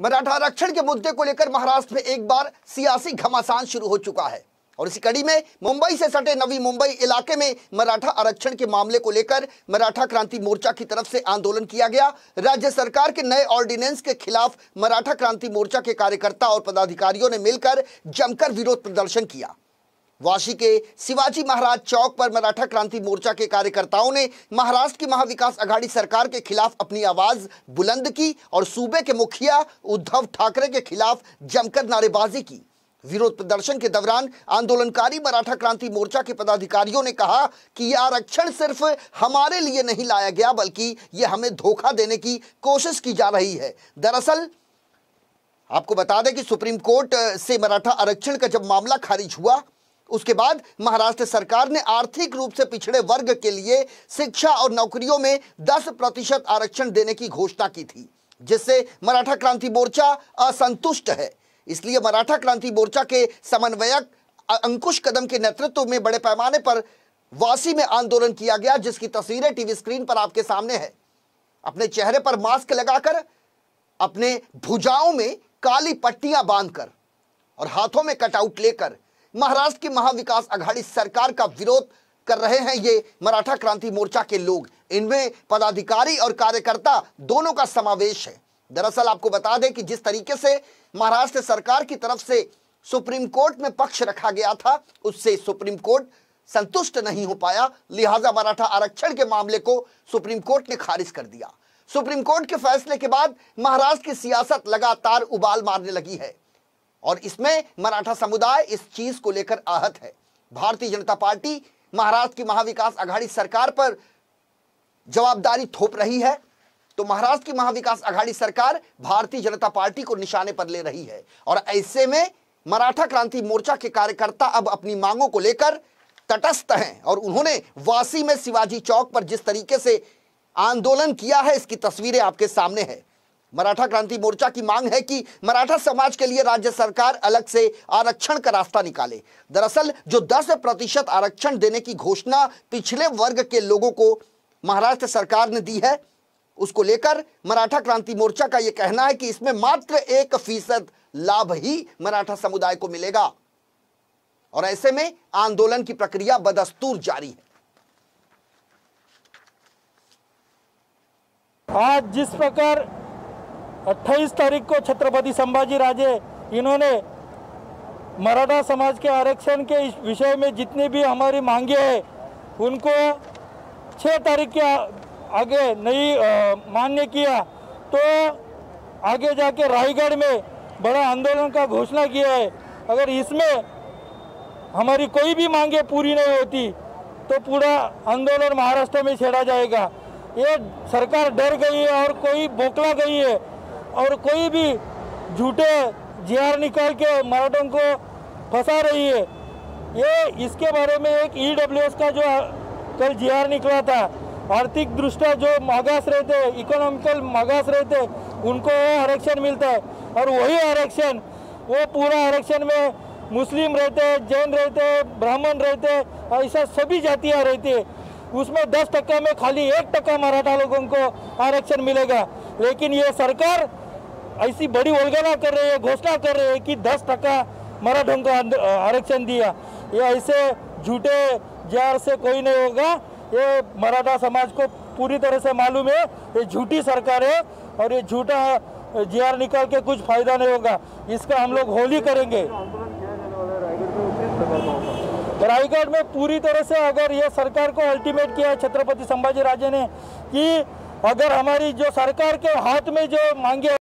मराठा आरक्षण के मुद्दे को लेकर महाराष्ट्र में एक बार सियासी घमासान शुरू हो चुका है। और इसी कड़ी में मुंबई से सटे नवी मुंबई इलाके में मराठा आरक्षण के मामले को लेकर मराठा क्रांति मोर्चा की तरफ़ से आंदोलन किया गया। राज्य सरकार के नए ऑर्डिनेंस के खिलाफ मराठा क्रांति मोर्चा के कार्यकर्ता और पदाधिकारियों ने मिलकर जमकर विरोध प्रदर्शन किया। वाशी के शिवाजी महाराज चौक पर मराठा क्रांति मोर्चा के कार्यकर्ताओं ने महाराष्ट्र की महाविकास अघाड़ी सरकार के खिलाफ अपनी आवाज़ बुलंद की और सूबे के मुखिया उद्धव ठाकरे के खिलाफ जमकर नारेबाजी की। विरोध प्रदर्शन के दौरान आंदोलनकारी मराठा क्रांति मोर्चा के पदाधिकारियों ने कहा कि यह आरक्षण सिर्फ़ हमारे लिए नहीं लाया गया, बल्कि यह हमें धोखा देने की कोशिश की जा रही है। दरअसल, आपको बता दें कि सुप्रीम कोर्ट से मराठा आरक्षण का जब मामला खारिज हुआ उसके बाद महाराष्ट्र सरकार ने आर्थिक रूप से पिछड़े वर्ग के लिए शिक्षा और नौकरियों में 10 प्रतिशत आरक्षण देने की घोषणा की थी, जिससे मराठा क्रांति मोर्चा असंतुष्ट है। इसलिए मराठा क्रांति मोर्चा के समन्वयक अंकुश कदम के नेतृत्व में बड़े पैमाने पर वासी में आंदोलन किया गया, जिसकी तस्वीरें टीवी स्क्रीन पर आपके सामने है। अपने चेहरे पर मास्क लगाकर, अपने भुजाओं में काली पट्टियाँ बांधकर और हाथों में कटआउट लेकर महाराष्ट्र की महाविकास अघाड़ी सरकार का विरोध कर रहे हैं ये मराठा क्रांति मोर्चा के लोग। इनमें पदाधिकारी और कार्यकर्ता दोनों का समावेश है। दरअसल आपको बता दें कि जिस तरीके से महाराष्ट्र सरकार की तरफ़ से सुप्रीम कोर्ट में पक्ष रखा गया था, उससे सुप्रीम कोर्ट संतुष्ट नहीं हो पाया। लिहाजा मराठा आरक्षण के मामले को सुप्रीम कोर्ट ने खारिज कर दिया। सुप्रीम कोर्ट के फैसले के बाद महाराष्ट्र की सियासत लगातार उबाल मारने लगी है। और इसमें मराठा समुदाय इस चीज़ को लेकर आहत है। भारतीय जनता पार्टी महाराष्ट्र की महाविकास आघाड़ी सरकार पर जवाबदारी थोप रही है। तो महाराष्ट्र की महाविकास आघाड़ी सरकार भारतीय जनता पार्टी को निशाने पर ले रही है। और ऐसे में मराठा क्रांति मोर्चा के कार्यकर्ता अब अपनी मांगों को लेकर तटस्थ हैं और उन्होंने वासी में शिवाजी चौक पर जिस तरीके से आंदोलन किया है, इसकी तस्वीरें आपके सामने है। मराठा क्रांति मोर्चा की मांग है कि मराठा समाज के लिए राज्य सरकार अलग से आरक्षण का रास्ता निकाले। दरअसल, जो 10 प्रतिशत आरक्षण देने की घोषणा पिछले वर्ग के लोगों को महाराष्ट्र सरकार ने दी है, उसको लेकर मराठा क्रांति मोर्चा का यह कहना है कि इसमें मात्र एक फ़ीसद लाभ ही मराठा समुदाय को मिलेगा। और ऐसे में आंदोलन की प्रक्रिया बदस्तूर जारी है। आज जिस प्रकार 28 तारीख को छत्रपति संभाजी राजे, इन्होंने मराठा समाज के आरक्षण के इस विषय में जितनी भी हमारी मांगे हैं, उनको 6 तारीख के आगे नहीं मान्य किया। तो आगे जाके रायगढ़ में बड़ा आंदोलन का घोषणा किया है। अगर इसमें हमारी कोई भी मांगे पूरी नहीं होती तो पूरा आंदोलन महाराष्ट्र में छेड़ा जाएगा। ये सरकार डर गई है और कोई बोकला गई है। और कोई भी झूठे जीआर निकाल के मराठों को फंसा रही है। ये इसके बारे में एक ईडब्ल्यूएस का जो कल जीआर निकला था, आर्थिक दृष्टि जो मागास रहते इकोनॉमिकल मागास रहते, उनको वो आरक्षण मिलता है। और वही आरक्षण, वो पूरा आरक्षण में मुस्लिम रहते हैं जैन रहते हैं ब्राह्मण रहते हैं ऐसा सभी जातियाँ रहती है। उसमें दस टक्का में खाली एक टक्का मराठा लोगों को आरक्षण मिलेगा। लेकिन ये सरकार ऐसी बड़ी उलगना कर रहे है, घोषणा कर रहे है कि दस टका मराठों को आरक्षण दिया। ये ऐसे झूठे जार से कोई नहीं होगा। ये मराठा समाज को पूरी तरह से मालूम है। ये झूठी सरकार है और ये झूठा जीआर निकाल के कुछ फ़ायदा नहीं होगा। इसका हम लोग होली करेंगे। रायगढ़ में पूरी तरह से अगर ये सरकार को अल्टीमेट किया है, छत्रपति संभाजी राजे ने, कि अगर हमारी जो सरकार के हाथ में जो मांगे